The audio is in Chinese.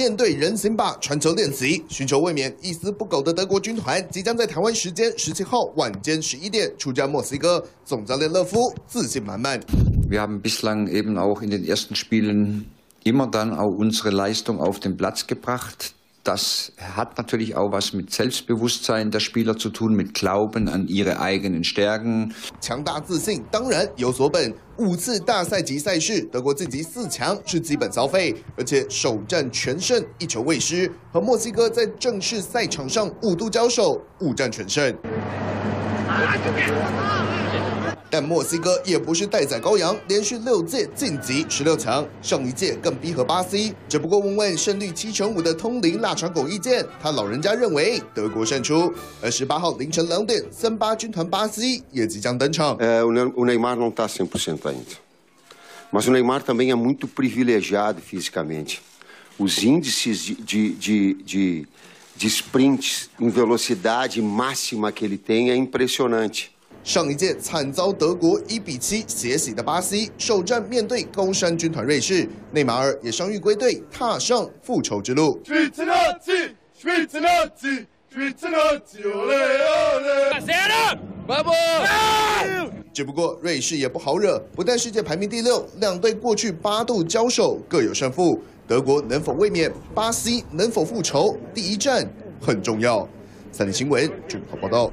面对人形靶传球练习，寻求卫冕一丝不苟的德国军团，即将在台湾时间十七号晚间十一点出战墨西哥。总教练勒夫自信满满。Das hat natürlich auch was mit Selbstbewusstsein der Spieler zu tun, mit Glauben an ihre eigenen Stärken. 强大自信当然有所本，五次大赛级赛事，德国晋级四强是基本消费，而且首战全胜，一球未失，和墨西哥在正式赛场上五度交手，五战全胜。但墨西哥也不是待宰羔羊，连续六届晋级十六强，上一届更逼和巴西。只不过问问胜率七成五的通灵腊肠狗意见，他老人家认为德国胜出。而十八号凌晨两点，森巴军团巴西也即将登场。上一届惨遭德国一比七血洗的巴西，首战面对高山军团瑞士，内马尔也伤愈归队，踏上复仇之路。只不过瑞士也不好惹，不但世界排名第六，两队过去八度交手各有胜负。德国能否卫冕？巴西能否复仇？第一战很重要。三立新闻综合报道。